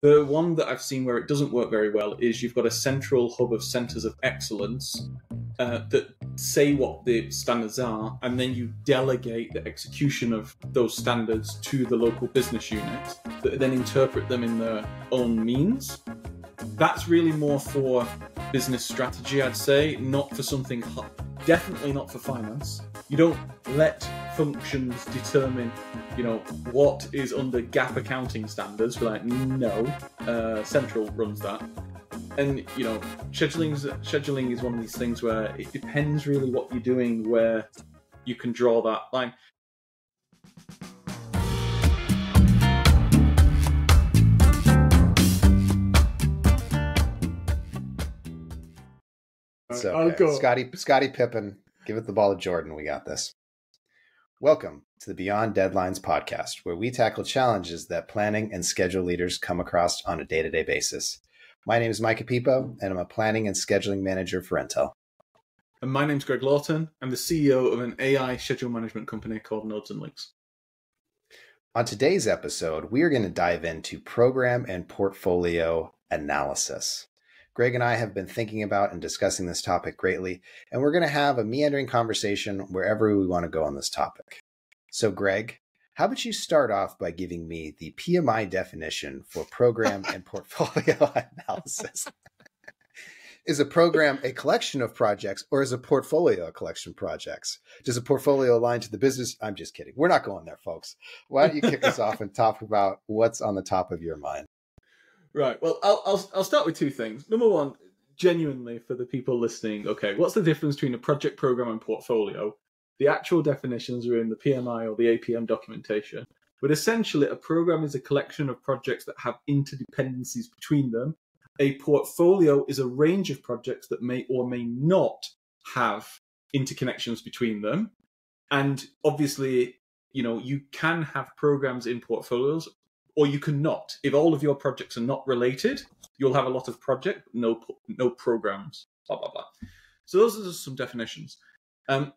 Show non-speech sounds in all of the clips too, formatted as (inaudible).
The one that I've seen where it doesn't work very well is you've got a central hub of centers of excellence uh, that say what the standards are, and then you delegate the execution of those standards to the local business units that then interpret them in their own means. That's really more for business strategy, I'd say, not for something, definitely not for finance. You don't let functions determine, you know, what is under GAAP accounting standards. We're like, no, uh, Central runs that. And you know, scheduling scheduling is one of these things where it depends really what you're doing, where you can draw that line. So okay. Scotty Scottie Pippen, give it the ball to Jordan. We got this. Welcome to the Beyond Deadlines podcast, where we tackle challenges that planning and schedule leaders come across on a day to day basis. My name is Micah Piippo, and I'm a planning and scheduling manager for Intel. And my name's Greg Lawton. I'm the CEO of an AI schedule management company called Nodes and Links. On today's episode, we are going to dive into program and portfolio analysis. Greg and I have been thinking about and discussing this topic greatly, and we're going to have a meandering conversation wherever we want to go on this topic. So, Greg, how about you start off by giving me the PMI definition for program and (laughs) portfolio (laughs) analysis? is a program a collection of projects or is a portfolio a collection of projects? Does a portfolio align to the business? I'm just kidding. We're not going there, folks. Why don't you kick us (laughs) off and talk about what's on the top of your mind? Right. Well, I'll, I'll I'll start with two things. Number one, genuinely for the people listening, okay, what's the difference between a project program and portfolio? The actual definitions are in the PMI or the APM documentation. But essentially, a program is a collection of projects that have interdependencies between them. A portfolio is a range of projects that may or may not have interconnections between them. And obviously, you know, you can have programs in portfolios or you cannot. If all of your projects are not related, you'll have a lot of project, no no programs, blah blah blah. So those are some definitions. Um,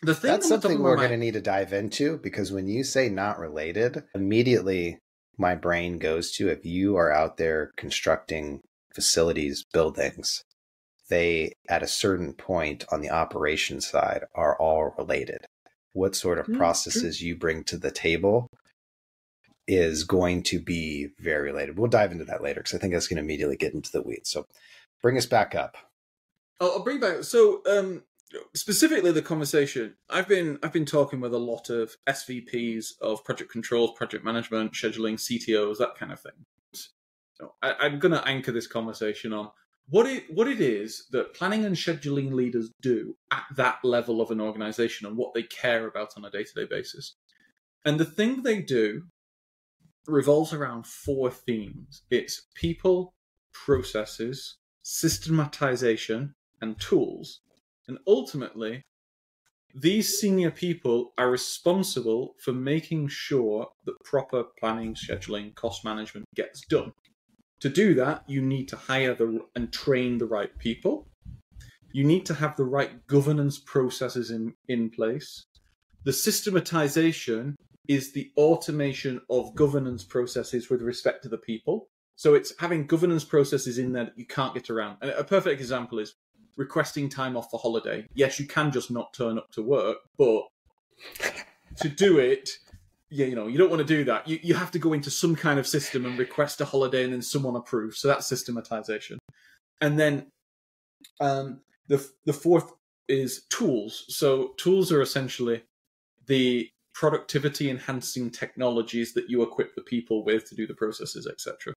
the thing that's something we're going to need to dive into because when you say not related, immediately my brain goes to if you are out there constructing facilities, buildings, they at a certain point on the operation side are all related. What sort of mm, processes true. you bring to the table is going to be very related. We'll dive into that later because I think that's going to immediately get into the weeds. So bring us back up. I'll, I'll bring back. So um, specifically the conversation, I've been I've been talking with a lot of SVPs of project controls, project management, scheduling, CTOs, that kind of thing. So I, I'm going to anchor this conversation on what it what it is that planning and scheduling leaders do at that level of an organization and what they care about on a day to day basis. And the thing they do revolves around four themes it's people, processes, systematization, and tools. And ultimately, these senior people are responsible for making sure that proper planning, scheduling, cost management gets done. To do that, you need to hire the, and train the right people. You need to have the right governance processes in, in place. The systematization is the automation of governance processes with respect to the people. So it's having governance processes in there that you can't get around. And a perfect example is requesting time off for holiday. Yes, you can just not turn up to work, but to do it, yeah, you know, you don't want to do that. You you have to go into some kind of system and request a holiday, and then someone approves. So that's systematization. And then um, the the fourth is tools. So tools are essentially the productivity enhancing technologies that you equip the people with to do the processes, etc.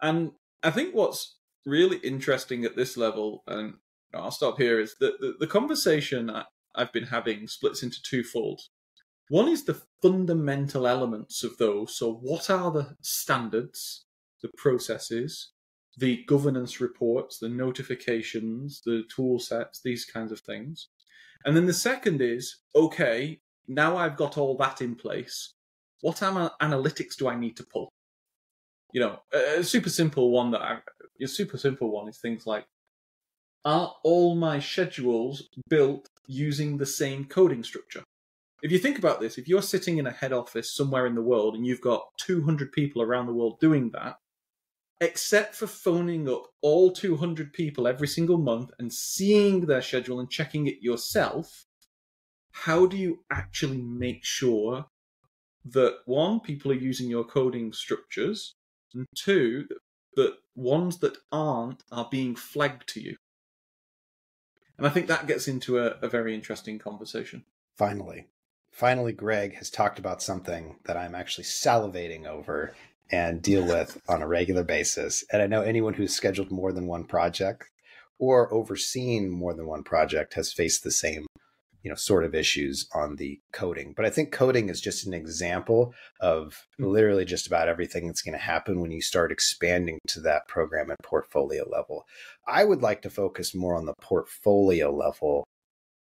And I think what's really interesting at this level, and I'll stop here, is that the, the conversation I've been having splits into two folds. One is the fundamental elements of those. So, what are the standards, the processes, the governance reports, the notifications, the tool sets, these kinds of things? And then the second is okay, now I've got all that in place, what analytics do I need to pull? You know, a super simple one that I, a super simple one is things like, are all my schedules built using the same coding structure? If you think about this, if you're sitting in a head office somewhere in the world and you've got 200 people around the world doing that, except for phoning up all 200 people every single month and seeing their schedule and checking it yourself, how do you actually make sure that one, people are using your coding structures, and two, that ones that aren't are being flagged to you? And I think that gets into a, a very interesting conversation. Finally, finally, Greg has talked about something that I'm actually salivating over and deal with (laughs) on a regular basis. And I know anyone who's scheduled more than one project or overseen more than one project has faced the same you know sort of issues on the coding but i think coding is just an example of hmm. literally just about everything that's going to happen when you start expanding to that program and portfolio level i would like to focus more on the portfolio level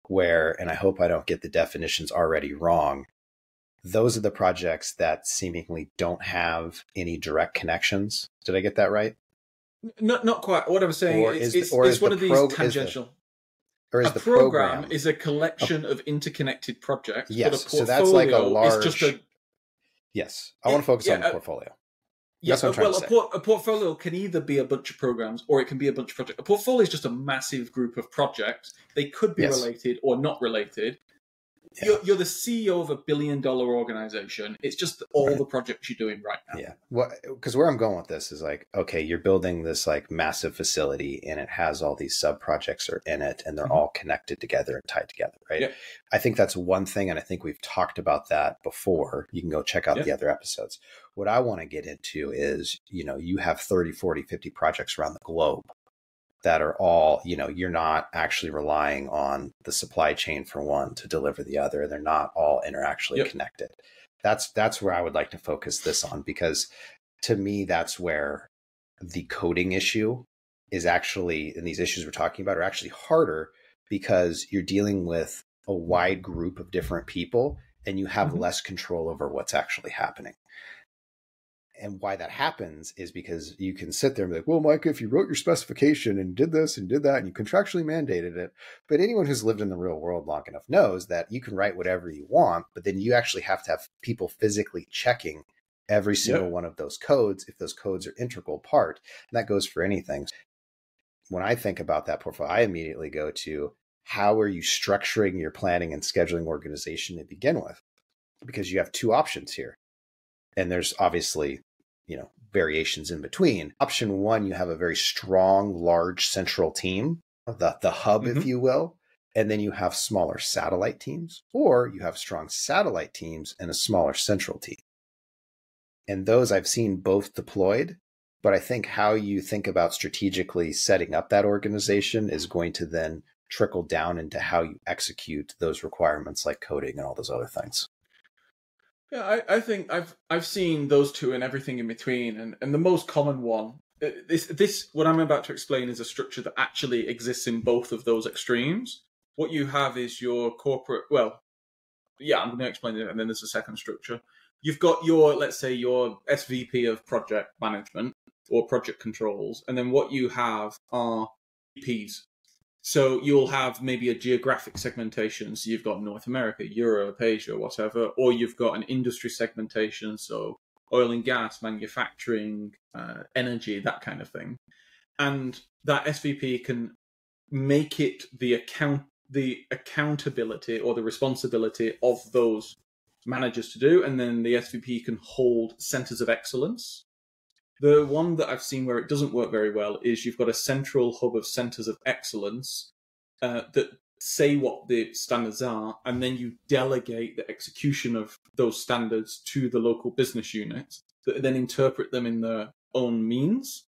where and i hope i don't get the definitions already wrong those are the projects that seemingly don't have any direct connections. Did I get that right? Not not quite. What I'm saying or is, is, or is, is one of these tangential. Or is a the program, program, is a collection of interconnected projects. Yes, so that's like a large. Just a, yes, I want to eh, focus yeah, on the uh, portfolio. Yeah, uh, well, a, por- a, portfolio can either be a bunch of programs or it can be a bunch of projects. A portfolio is just a massive group of projects. They could be yes. related or not related, yeah. You're, you're, the CEO of a billion dollar organization. It's just all right. the projects you're doing right now. Yeah. Well, because where I'm going with this is like, okay, you're building this like massive facility and it has all these sub projects are in it and they're mm-hmm. all connected together and tied together, right? Yeah. I think that's one thing. And I think we've talked about that before. You can go check out yeah. the other episodes. What I want to get into is, you know, you have 30, 40, 50 projects around the globe that are all, you know, you're not actually relying on the supply chain for one to deliver the other. They're not all interactually yep. connected. That's that's where I would like to focus this on because to me that's where the coding issue is actually and these issues we're talking about are actually harder because you're dealing with a wide group of different people and you have mm-hmm. less control over what's actually happening and why that happens is because you can sit there and be like, well, Mike, if you wrote your specification and did this and did that and you contractually mandated it. But anyone who's lived in the real world long enough knows that you can write whatever you want, but then you actually have to have people physically checking every single yep. one of those codes if those codes are integral part. And that goes for anything. When I think about that portfolio, I immediately go to how are you structuring your planning and scheduling organization to begin with? Because you have two options here and there's obviously you know variations in between. Option one you have a very strong large central team the the hub mm-hmm. if you will and then you have smaller satellite teams or you have strong satellite teams and a smaller central team. And those i've seen both deployed but i think how you think about strategically setting up that organization is going to then trickle down into how you execute those requirements like coding and all those other things yeah, I, I think I've I've seen those two and everything in between, and, and the most common one. Uh, this this what I'm about to explain is a structure that actually exists in both of those extremes. What you have is your corporate. Well, yeah, I'm going to explain it, and then there's a second structure. You've got your let's say your SVP of project management or project controls, and then what you have are VPs so you'll have maybe a geographic segmentation. So you've got North America, Europe, Asia, whatever, or you've got an industry segmentation. So oil and gas, manufacturing, uh, energy, that kind of thing. And that SVP can make it the account, the accountability or the responsibility of those managers to do. And then the SVP can hold centers of excellence the one that I've seen where it doesn't work very well is you've got a central hub of centers of excellence uh, that say what the standards are, and then you delegate the execution of those standards to the local business units that then interpret them in their own means.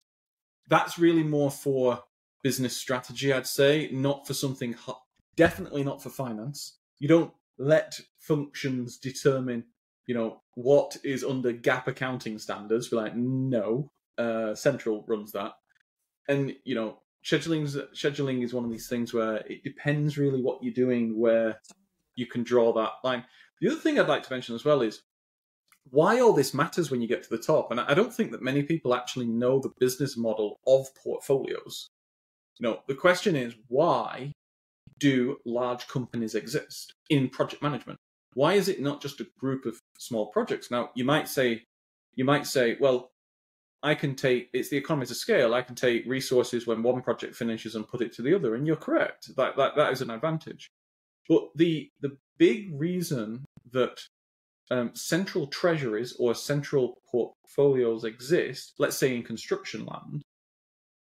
That's really more for business strategy, I'd say, not for something, definitely not for finance. You don't let functions determine you know, what is under GAAP accounting standards? We're like, no, uh, Central runs that. And, you know, scheduling scheduling is one of these things where it depends really what you're doing, where you can draw that line. The other thing I'd like to mention as well is why all this matters when you get to the top. And I don't think that many people actually know the business model of portfolios. You know, the question is why do large companies exist in project management? Why is it not just a group of small projects? Now, you might say, you might say, well, I can take it's the economies of scale. I can take resources when one project finishes and put it to the other, and you're correct. That that, that is an advantage. But the the big reason that um, central treasuries or central portfolios exist, let's say in construction land,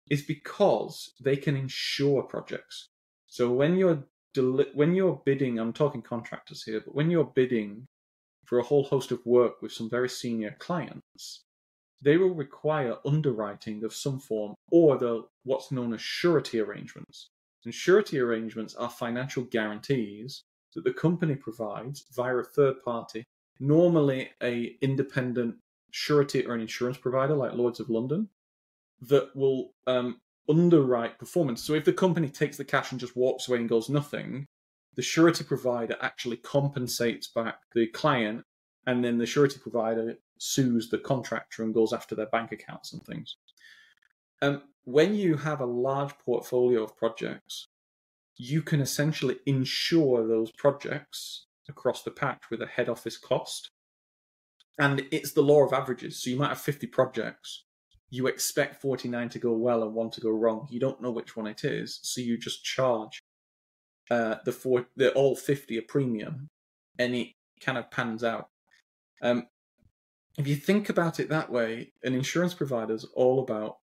is because they can insure projects. So when you're deli- when you're bidding, I'm talking contractors here, but when you're bidding for a whole host of work with some very senior clients, they will require underwriting of some form or the what's known as surety arrangements. And surety arrangements are financial guarantees that the company provides via a third party, normally a independent surety or an insurance provider like Lloyd's of London, that will um, underwrite performance. So if the company takes the cash and just walks away and goes nothing, the surety provider actually compensates back the client, and then the surety provider sues the contractor and goes after their bank accounts and things. Um, when you have a large portfolio of projects, you can essentially insure those projects across the patch with a head office cost. And it's the law of averages. So you might have 50 projects. You expect 49 to go well and one to go wrong. You don't know which one it is. So you just charge uh, the four, the all 50 a premium and it kind of pans out. Um, if you think about it that way, an insurance provider is all about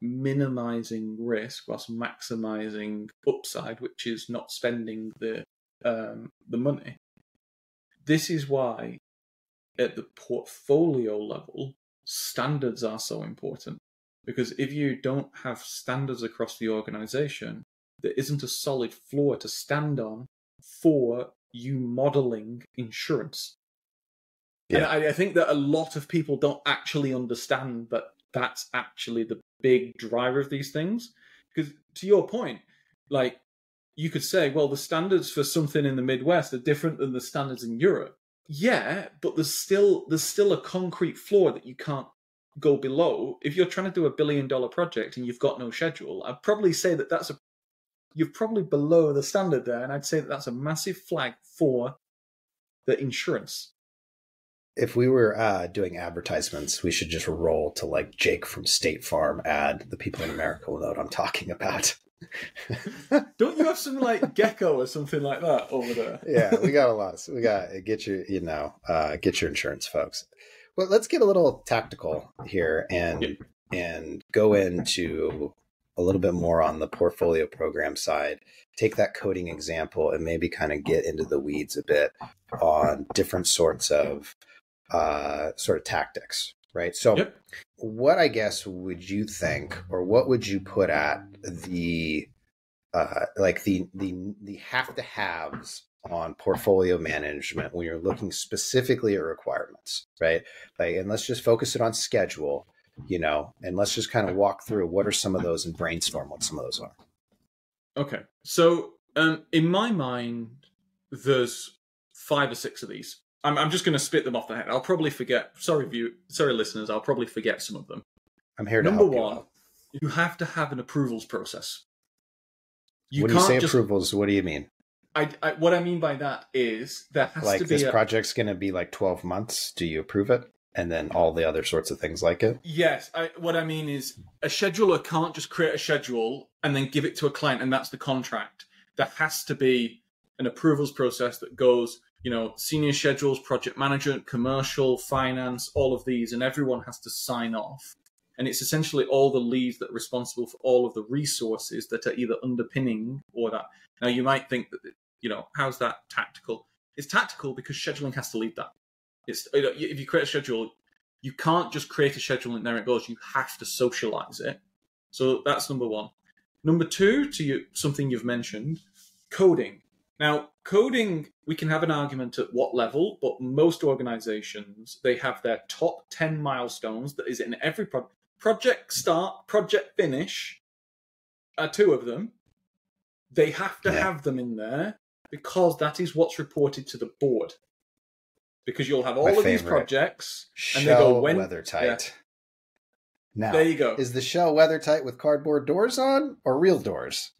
minimizing risk whilst maximizing upside, which is not spending the um, the money. This is why, at the portfolio level, standards are so important. Because if you don't have standards across the organization, there isn't a solid floor to stand on for you modeling insurance. Yeah. And I, I think that a lot of people don't actually understand that that's actually the big driver of these things. Because to your point, like you could say, well, the standards for something in the Midwest are different than the standards in Europe. Yeah, but there's still there's still a concrete floor that you can't go below. If you're trying to do a billion dollar project and you've got no schedule, I'd probably say that that's a you're probably below the standard there, and I'd say that that's a massive flag for the insurance if we were uh, doing advertisements, we should just roll to like Jake from State Farm ad. The people in America will know what I'm talking about. (laughs) Don't you have some like gecko or something like that over there? yeah, we got a (laughs) lot. we got get your, you know, uh, get your insurance, folks. Well, let's get a little tactical here and yeah. and go into a little bit more on the portfolio program side. Take that coding example and maybe kind of get into the weeds a bit on different sorts of uh, sort of tactics, right? So, yep. what I guess would you think, or what would you put at the uh, like the the the have to haves on portfolio management when you're looking specifically at requirements, right? Like, and let's just focus it on schedule, you know, and let's just kind of walk through what are some of those and brainstorm what some of those are. Okay, so um, in my mind, there's five or six of these. I'm, I'm just going to spit them off the head. I'll probably forget. Sorry, view. Sorry, listeners. I'll probably forget some of them. I'm here to Number one, you, you have to have an approvals process. You when you say just, approvals, what do you mean? I, I, what I mean by that is there has like to be this a, project's going to be like 12 months. Do you approve it? And then all the other sorts of things like it. Yes, I, what I mean is a scheduler can't just create a schedule and then give it to a client, and that's the contract. There has to be an approvals process that goes you know, senior schedules, project management, commercial, finance, all of these, and everyone has to sign off. And it's essentially all the leads that are responsible for all of the resources that are either underpinning or that. Now, you might think that, you know, how's that tactical? It's tactical because scheduling has to lead that. It's you know, if you create a schedule, you can't just create a schedule and there it goes. You have to socialize it. So that's number one. Number two, to you, something you've mentioned, coding. Now, coding, we can have an argument at what level, but most organizations, they have their top 10 milestones that is in every pro- project start, project finish, are two of them. They have to yeah. have them in there because that is what's reported to the board. Because you'll have all My of these projects and they go when weather tight. Yeah. Now, there you go. Is the shell weather tight with cardboard doors on or real doors?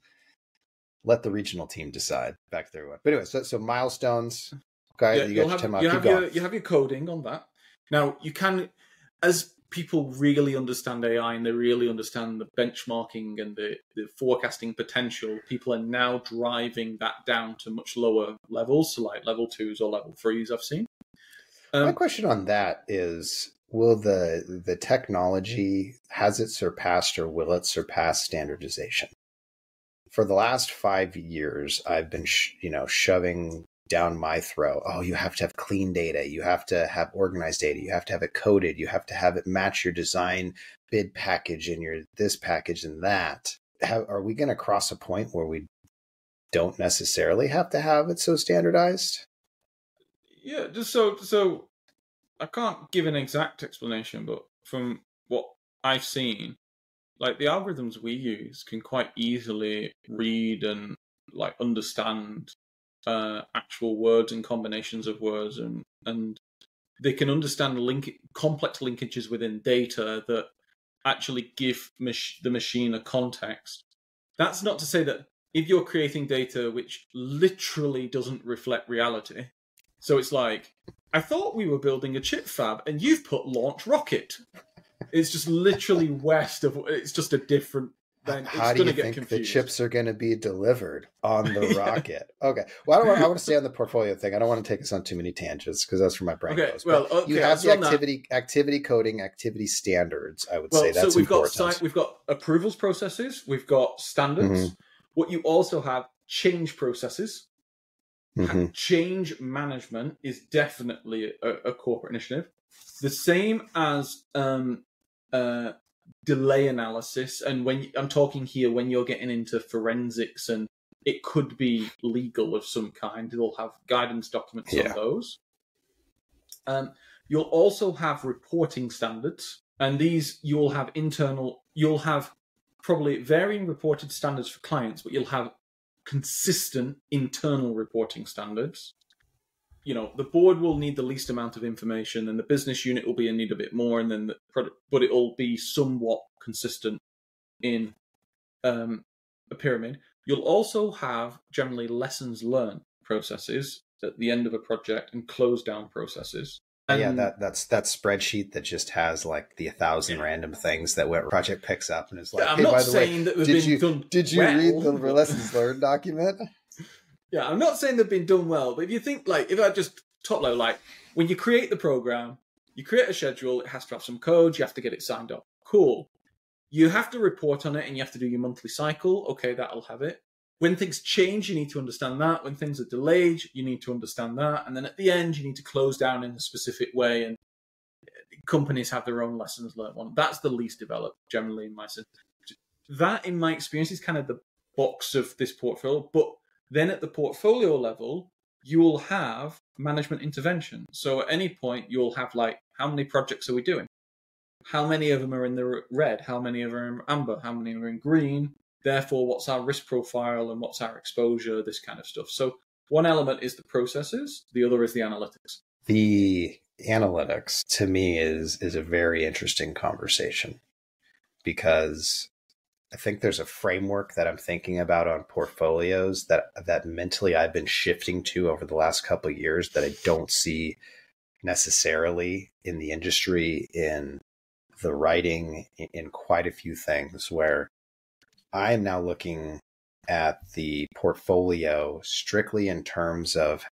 Let the regional team decide back there. But anyway, so, so milestones. Okay, yeah, you, have, you have, your, you have your coding on that. Now you can, as people really understand AI and they really understand the benchmarking and the, the forecasting potential, people are now driving that down to much lower levels, so like level twos or level threes. I've seen. Um, My question on that is: Will the the technology has it surpassed or will it surpass standardization? For the last five years, I've been sh- you know shoving down my throat. Oh, you have to have clean data. You have to have organized data. You have to have it coded. You have to have it match your design bid package and your this package and that. Are we going to cross a point where we don't necessarily have to have it so standardized? Yeah, just so so I can't give an exact explanation, but from what I've seen, like the algorithms we use can quite easily read and like understand uh, actual words and combinations of words, and and they can understand link complex linkages within data that actually give mach- the machine a context. That's not to say that if you're creating data which literally doesn't reflect reality, so it's like I thought we were building a chip fab, and you've put launch rocket. It's just literally west of. It's just a different then how do you think confused. the chips are going to be delivered on the (laughs) rocket? Okay. Well, I don't want, I want to stay on the portfolio thing. I don't want to take us on too many tangents because that's where my brain okay, goes. Well, okay, you have the activity activity coding, activity standards. I would well, say that's so we've important. got we've got approvals processes, we've got standards. Mm-hmm. What you also have change processes. Mm-hmm. Change management is definitely a, a, corporate initiative. The same as um, uh, delay analysis and when i'm talking here when you're getting into forensics and it could be legal of some kind they'll have guidance documents yeah. on those um, you'll also have reporting standards and these you'll have internal you'll have probably varying reported standards for clients but you'll have consistent internal reporting standards you know the board will need the least amount of information and the business unit will be in need of bit more and then the product but it'll be somewhat consistent in um, a pyramid you'll also have generally lessons learned processes at the end of a project and close down processes and, yeah, that that's that spreadsheet that just has like the thousand yeah. random things that what project picks up and is like, yeah, hey, by the way, did you did you well. read the lessons learned document? Yeah, I'm not saying they've been done well, but if you think like if I just top low, like when you create the program, you create a schedule, it has to have some code, you have to get it signed up. Cool. You have to report on it and you have to do your monthly cycle. Okay, that'll have it. When things change, you need to understand that. When things are delayed, you need to understand that. And then at the end, you need to close down in a specific way. And companies have their own lessons learned one. That's the least developed, generally, in my sense. That, in my experience, is kind of the box of this portfolio. But then at the portfolio level, you will have management intervention. So at any point, you'll have like, how many projects are we doing? How many of them are in the red? How many of them are in amber? How many are in green? Therefore, what's our risk profile and what's our exposure? This kind of stuff. So one element is the processes, the other is the analytics. The analytics to me is is a very interesting conversation because I think there's a framework that I'm thinking about on portfolios that that mentally I've been shifting to over the last couple of years that I don't see necessarily in the industry in the writing in quite a few things where I am now looking at the portfolio strictly in terms of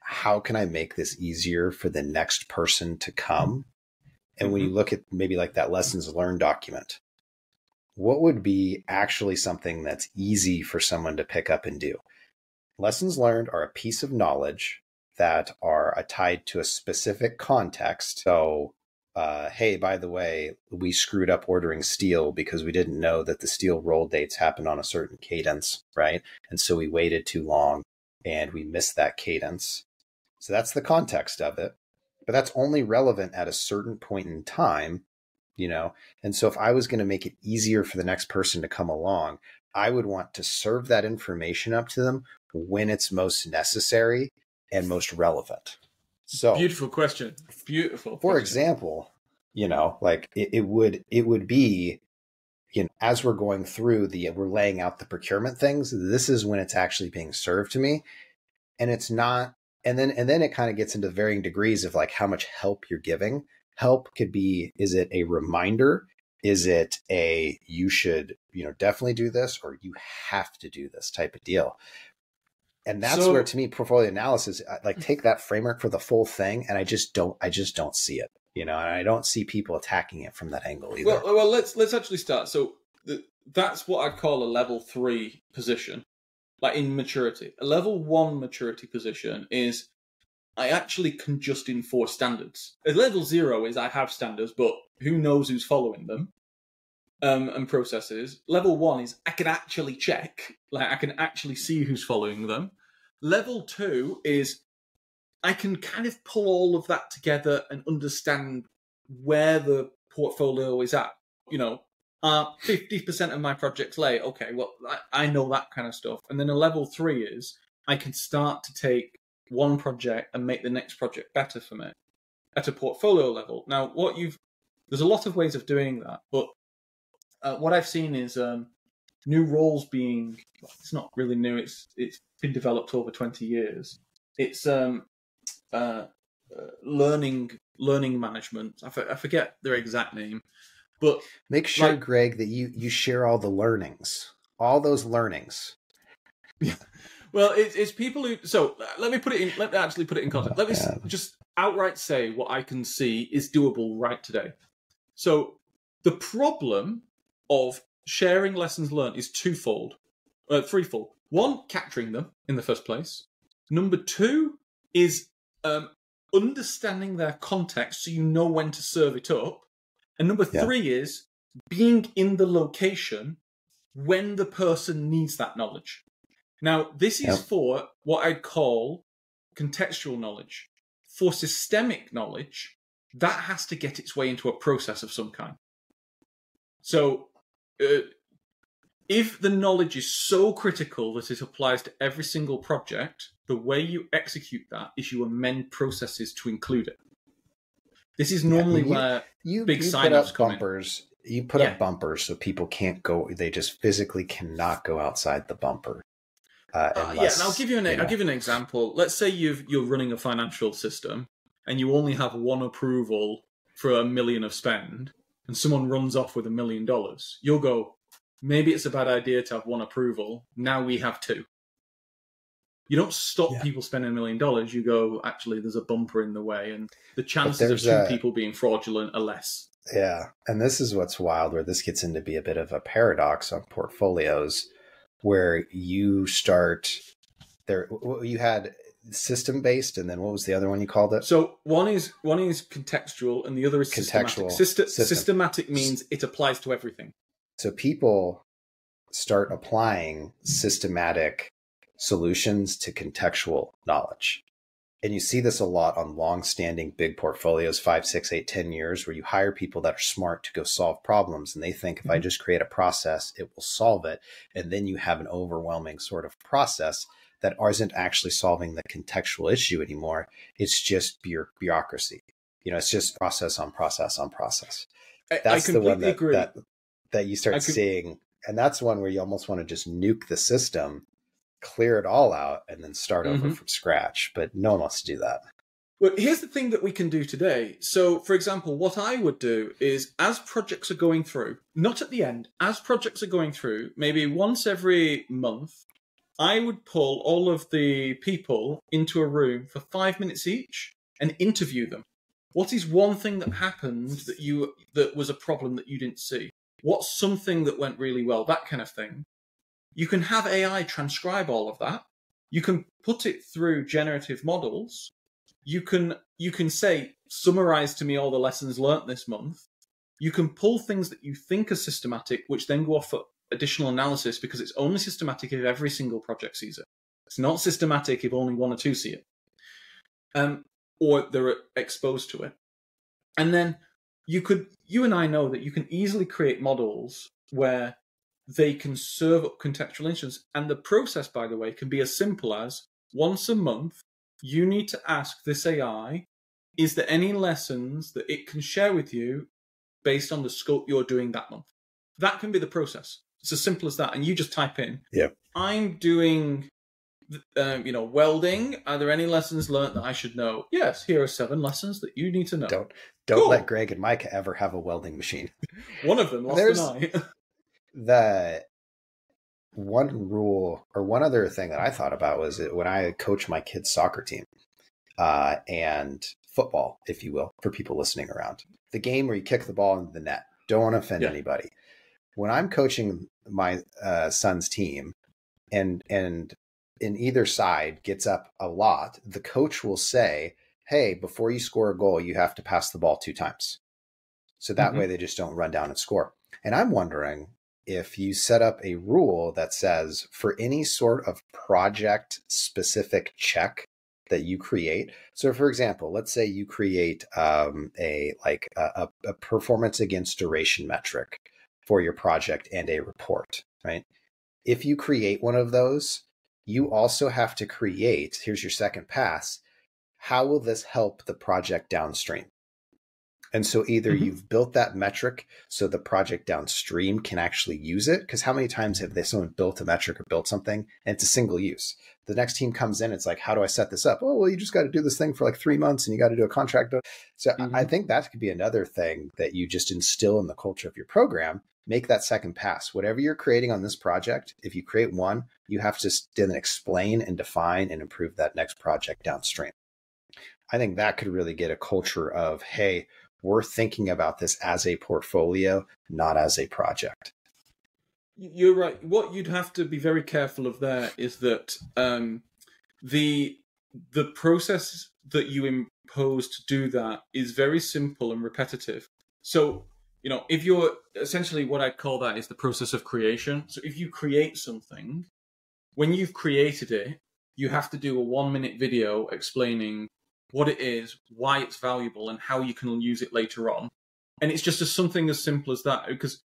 how can I make this easier for the next person to come? And when you mm-hmm. look at maybe like that lessons learned document, what would be actually something that's easy for someone to pick up and do? Lessons learned are a piece of knowledge that are tied to a specific context. So, uh, hey, by the way, we screwed up ordering steel because we didn't know that the steel roll dates happened on a certain cadence, right? And so we waited too long and we missed that cadence. So that's the context of it. But that's only relevant at a certain point in time you know? And so if i was going to make it easier for the next person to come along i would want to serve that information up to them when it's most necessary and most relevant. So beautiful question. Beautiful for question. example you know like it, it would it would be you know as we're going through the we're laying out the procurement things this is when it's actually being served to me. And it's not and then and then it kind of gets into varying degrees of like how much help you're giving help could be is it a reminder? Is it a you should, you know, definitely do this or you have to do this type of deal? And that's so, where to me portfolio analysis like mm. take that framework for the full thing and I just don't I just don't see it. You know, and I don't see people attacking it from that angle either. Well, well let's let's actually start. So the, that's what I'd call a level 3 position like in maturity. A level 1 maturity position is I actually can just enforce standards. Level zero is I have standards, but who knows who's following them um, and processes. Level one is I can actually check, like I can actually see who's following them. Level two is I can kind of pull all of that together and understand where the portfolio is at. You know, uh, 50% of my projects late. Okay, well, I, I know that kind of stuff. And then a level three is I can start to take one project and make the next project better for me at a portfolio level. Now, what you've there's a lot of ways of doing that, but uh, what I've seen is um, new roles being well, it's not really new. It's it's been developed over twenty years. It's um, uh, uh, learning learning management. I, f- I forget their exact name, but make sure, like, Greg, that you you share all the learnings, all those learnings. Yeah. (laughs) Well, it's, it's people who. So let me put it in. Let me actually put it in context. Let me yeah. just outright say what I can see is doable right today. So the problem of sharing lessons learned is twofold, uh, threefold. One, capturing them in the first place. Number two is um, understanding their context so you know when to serve it up. And number yeah. three is being in the location when the person needs that knowledge. Now, this is yep. for what I'd call contextual knowledge. For systemic knowledge, that has to get its way into a process of some kind. So, uh, if the knowledge is so critical that it applies to every single project, the way you execute that is you amend processes to include it. This is normally yeah, you, where you, big you sign-ups put up bumpers. In. You put yeah. up bumpers so people can't go; they just physically cannot go outside the bumper. Uh, uh, yeah, and I'll give you an you know. I'll give you an example. Let's say you've you're running a financial system and you only have one approval for a million of spend, and someone runs off with a million dollars. You'll go, maybe it's a bad idea to have one approval. Now we have two. You don't stop yeah. people spending a million dollars. You go, actually, there's a bumper in the way, and the chances of two a... people being fraudulent are less. Yeah, and this is what's wild, where this gets into be a bit of a paradox on portfolios where you start there you had system based and then what was the other one you called it? So one is one is contextual and the other is contextual systematic, Syst- systematic means it applies to everything. So people start applying systematic solutions to contextual knowledge and you see this a lot on long-standing big portfolios five six eight ten years where you hire people that are smart to go solve problems and they think if mm-hmm. i just create a process it will solve it. And then you have an overwhelming sort of process that isn't actually solving the contextual issue anymore. It's just bureaucracy. You know it's just process on process on process. That's the one that, that, that you start could... seeing. And that's one where you almost want to just nuke the system clear it all out and then start mm-hmm. over from scratch. But no one wants to do that. Well, here's the thing that we can do today. So, for example, what I would do is as projects are going through, not at the end, as projects are going through, maybe once every month, I would pull all of the people into a room for five minutes each and interview them. What is one thing that happened that you that was a problem that you didn't see? What's something that went really well? That kind of thing. You can have AI transcribe all of that. You can put it through generative models. You can you can say summarize to me all the lessons learnt this month. You can pull things that you think are systematic, which then go off for additional analysis because it's only systematic if every single project sees it. It's not systematic if only one or two see it, um, or they're exposed to it. And then you could, you and I know that you can easily create models where they can serve up contextual instance. And the process, by the way, can be as simple as once a month, you need to ask this AI, is there any lessons that it can share with you based on the scope you're doing that month? That can be the process. It's as simple as that. And you just type in, yeah. I'm doing um, you know, welding. Are there any lessons learned that I should know? Yes, here are seven lessons that you need to know. Don't don't cool. let Greg and Micah ever have a welding machine. One of them lost There's an (laughs) the one rule or one other thing that I thought about was when I coach my kids' soccer team uh, and football, if you will, for people listening around. The game where you kick the ball into the net. Don't want to offend yeah. anybody. When I'm coaching my uh, son's team, and and in either side gets up a lot, the coach will say, "Hey, before you score a goal, you have to pass the ball two times." So that mm-hmm. way they just don't run down and score. And I'm wondering if you set up a rule that says for any sort of project specific check that you create. So, for example, let's say you create um, a like a, a performance against duration metric for your project and a report, right? If you create one of those, you also have to create. Here's your second pass. How will this help the project downstream? And so either mm-hmm. you've built that metric so the project downstream can actually use it. Because how many times have they someone built a metric or built something and it's a single use? The next team comes in, it's like, how do I set this up? Oh, well, you just got to do this thing for like three months and you got to do a contract. So mm-hmm. I think that could be another thing that you just instill in the culture of your program. Make that second pass. Whatever you're creating on this project, if you create one, you have to then explain and define and improve that next project downstream. I think that could really get a culture of, hey, we're thinking about this as a portfolio, not as a project. You're right. What you'd have to be very careful of there is that um, the the process that you impose to do that is very simple and repetitive. So you know, if you're essentially what I'd call that is the process of creation. So if you create something, when you've created it, you have to do a one minute video explaining what it is, why it's valuable, and how you can use it later on. And it's just as something as simple as that, because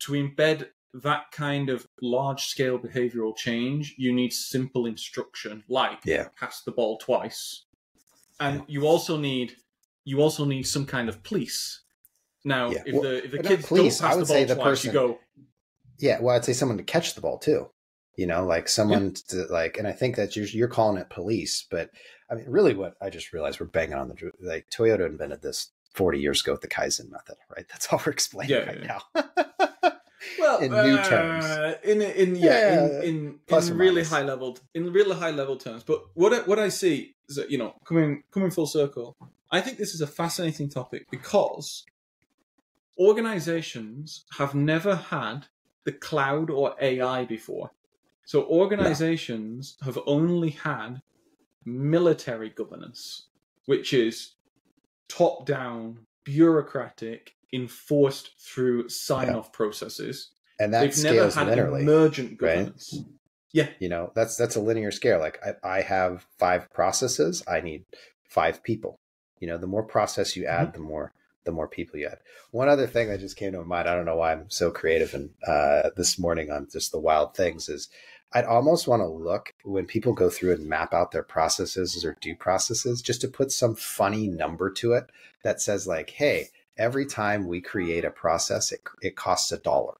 to embed that kind of large scale behavioral change, you need simple instruction, like yeah. pass the ball twice. And you also need you also need some kind of police. Now, yeah. if well, the if the kids police, don't pass I would the ball say the twice, person, you go. Yeah, well, I'd say someone to catch the ball too. You know, like someone yeah. to like, and I think that you're you're calling it police, but I mean, really, what I just realized we're banging on the like Toyota invented this 40 years ago with the Kaizen method, right? That's all we're explaining yeah, right yeah. now. well, (laughs) in new uh, terms, in in yeah, yeah in in, in really high level in really high level terms. But what I, what I see is that you know coming coming full circle, I think this is a fascinating topic because organizations have never had the cloud or AI before. So organizations no. have only had military governance, which is top down, bureaucratic, enforced through sign off yeah. processes. And that They've scales never had linearly, emergent governance. Right? Yeah. You know, that's that's a linear scale. Like I, I, have five processes, I need five people. You know, the more process you add, mm-hmm. the more the more people you add. One other thing that just came to mind, I don't know why I'm so creative and uh, this morning on just the wild things is I'd almost want to look when people go through and map out their processes or do processes just to put some funny number to it that says like, hey, every time we create a process, it, it costs a dollar.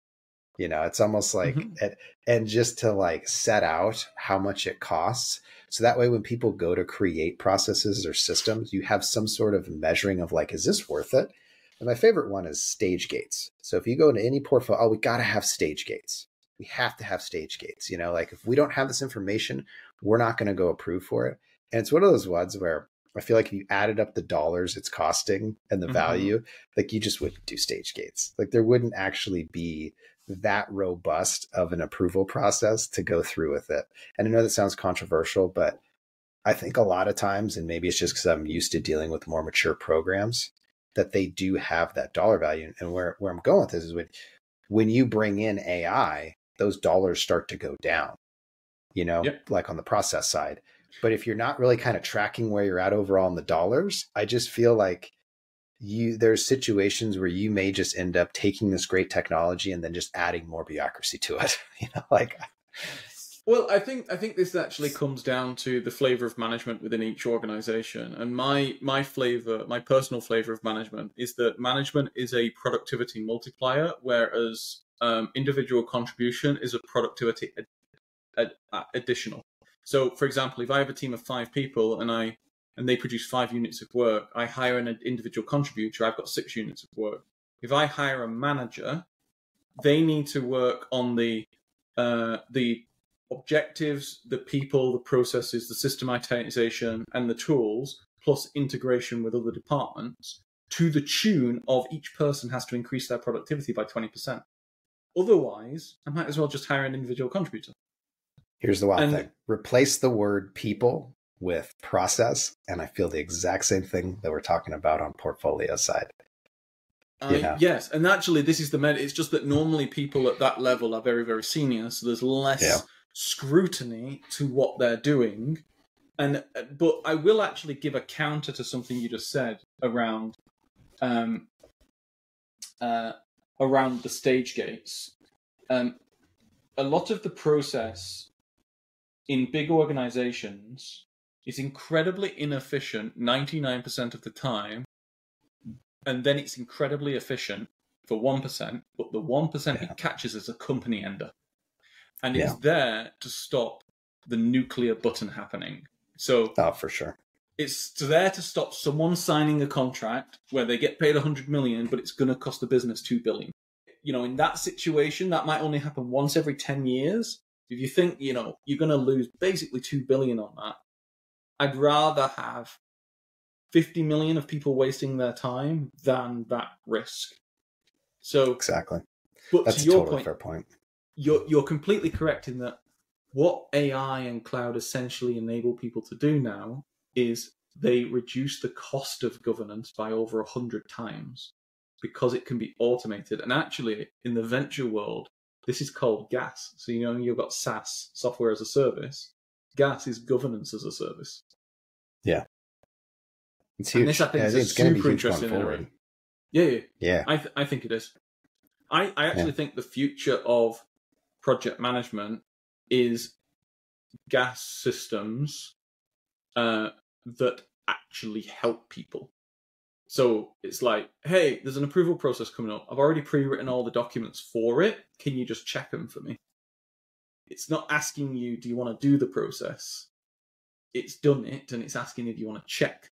You know, it's almost like, mm-hmm. it, and just to like set out how much it costs. So that way, when people go to create processes or systems, you have some sort of measuring of like, is this worth it? And my favorite one is stage gates. So if you go into any portfolio, oh, we got to have stage gates we have to have stage gates. You know, like if we don't have this information, we're not going to go approve for it. And it's one of those ones where I feel like if you added up the dollars it's costing and the mm-hmm. value, like you just wouldn't do stage gates. Like there wouldn't actually be that robust of an approval process to go through with it. And I know that sounds controversial, but I think a lot of times, and maybe it's just because I'm used to dealing with more mature programs, that they do have that dollar value. And where, where I'm going with this is when when you bring in AI, those dollars start to go down, you know, yep. like on the process side. But if you're not really kind of tracking where you're at overall in the dollars, I just feel like you there's situations where you may just end up taking this great technology and then just adding more bureaucracy to it. (laughs) you know, like well, I think I think this actually comes down to the flavor of management within each organization. And my my flavor, my personal flavor of management is that management is a productivity multiplier, whereas um, individual contribution is a productivity ad- ad- additional. So, for example, if I have a team of five people and I and they produce five units of work, I hire an individual contributor. I've got six units of work. If I hire a manager, they need to work on the uh, the objectives, the people, the processes, the systematization, and the tools, plus integration with other departments, to the tune of each person has to increase their productivity by twenty percent. Otherwise, I might as well just hire an individual contributor. Here's the wild And- thing replace the word people with process. And I feel the exact same thing that we're talking about on portfolio side. Yeah. Yes, and actually, this is the med. It's just that normally people at that level are very, very senior, so there's less Yeah. scrutiny to what they're doing. And uh, but I will actually give a counter to something you just said around, um, uh, around the stage gates. Um, a lot of the process in big organizations is incredibly inefficient 99% of the time and then it's incredibly efficient for 1%, but the 1% Yeah. it catches as a company ender. And Yeah. it's there to stop the nuclear button happening. So Oh, for sure. It's there to stop someone signing a contract where they get paid 100 million, but it's going to cost the business 2 billion. You know, in that situation, that might only happen once every 10 years. If you think, you know, you're going to lose basically 2 billion on that, I'd rather have 50 million of people wasting their time than that risk. So, Exactly. but That's to a your totally point, fair point. you're you're completely correct in that what AI and cloud essentially enable people to do now is they reduce the cost of governance by over a hundred times because it can be automated. And actually, in the venture world, this is called GaaS. So you know you've got SaaS, software as a service. GaaS is governance as a service. It's And this, I think, Yeah, is a it's going to be super huge interesting area. Yeah, yeah. Yeah. I th- I think it is. I I actually Yeah. think the future of project management is GaaS systems uh, that actually help people. So it's like, hey, there's an approval process coming up. I've already pre-written all the documents for it. Can you just check them for me? It's not asking you, do you want to do the process? It's done it, and it's asking if you want to check.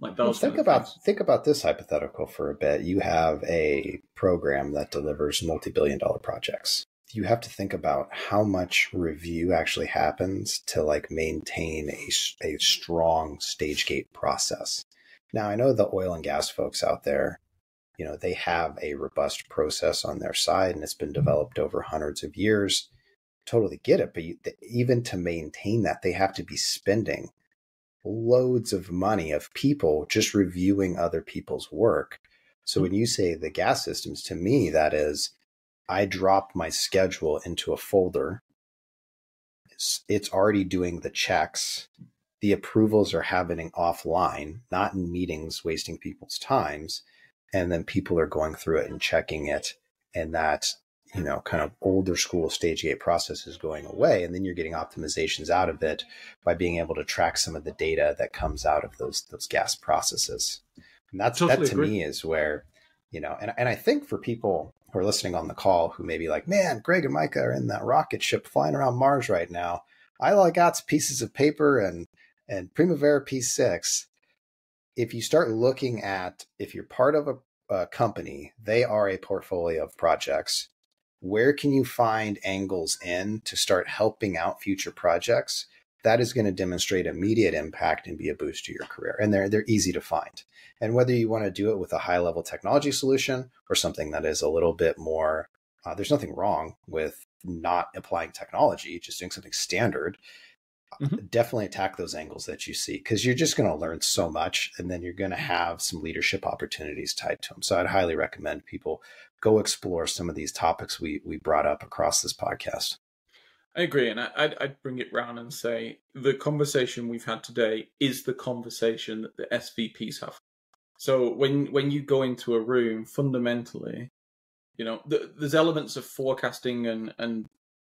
Like Well, think about things. think about this hypothetical for a bit. You have a program that delivers multi-billion dollar projects. You have to think about how much review actually happens to like maintain a, a strong stage gate process. Now, I know the oil and gas folks out there, you know, they have a robust process on their side and it's been mm-hmm. developed over hundreds of years. Totally get it, but you, even to maintain that, they have to be spending loads of money of people just reviewing other people's work. So mm. when you say the GaaS systems, to me, that is, I drop my schedule into a folder. It's, it's already doing the checks. The approvals are happening offline, not in meetings, wasting people's times. And then people are going through it and checking it. And that, you know, kind of older school stage gate process is going away. And then you're getting optimizations out of it by being able to track some of the data that comes out of those those GaaS processes. And that's Totally that to agree. me is where, you know, and, and I think for people who are listening on the call who may be like, man, Greg and Micah are in that rocket ship flying around Mars right now. I I got's pieces of paper and and Primavera P6. If you start looking at if you're part of a, a company, they are a portfolio of projects. Where can you find angles in to start helping out future projects? That is going to demonstrate immediate impact and be a boost to your career. And they're they're easy to find. And whether you want to do it with a high level technology solution or something that is a little bit more, uh, there's nothing wrong with not applying technology, just doing something standard. Mhm. Definitely attack those angles that you see because you're just going to learn so much and then you're going to have some leadership opportunities tied to them. So I'd highly recommend people go explore some of these topics we, we brought up across this podcast. I agree, and I- I'd, I'd bring it round and say the conversation we've had today is the conversation that the SVPs have. So when when you go into a room, fundamentally, you know, th- there's elements of forecasting and and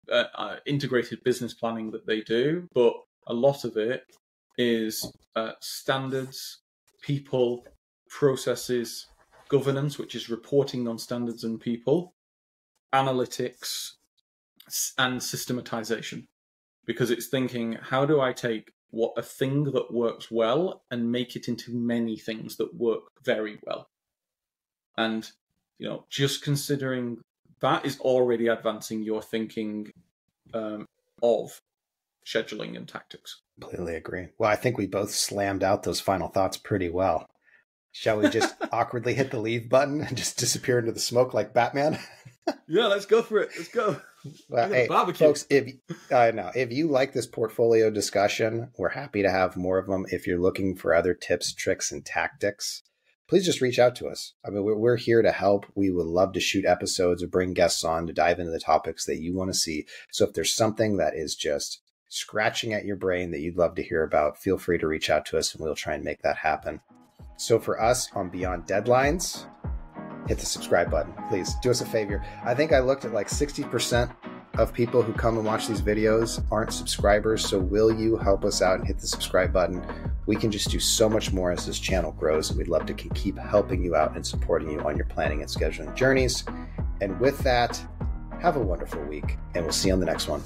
uh, uh, integrated business planning that they do, but a lot of it is uh, standards, people, processes, governance, which is reporting on standards and people, analytics, and systematization because it's thinking, how do I take what a thing that works well and make it into many things that work very well? And you know, just considering that is already advancing your thinking um, of scheduling and tactics. Completely agree. Well, I think we both slammed out those final thoughts pretty well. Shall we just (laughs) awkwardly hit the leave button and just disappear into the smoke like Batman? (laughs) yeah, let's go for it. Let's go. Well, hey, barbecue. folks, if I uh, know if you like this portfolio discussion, we're happy to have more of them. If you're looking for other tips, tricks, and tactics, please just reach out to us. I mean, we're, we're here to help. We would love to shoot episodes or bring guests on to dive into the topics that you want to see. So if there's something that is just scratching at your brain that you'd love to hear about, feel free to reach out to us and we'll try and make that happen. So for us on Beyond Deadlines, hit the subscribe button. Please do us a favor. I think I looked at like 60% of people who come and watch these videos aren't subscribers. So will you help us out and hit the subscribe button? We can just do so much more as this channel grows. And we'd love to keep helping you out and supporting you on your planning and scheduling journeys. And with that, have a wonderful week and we'll see you on the next one.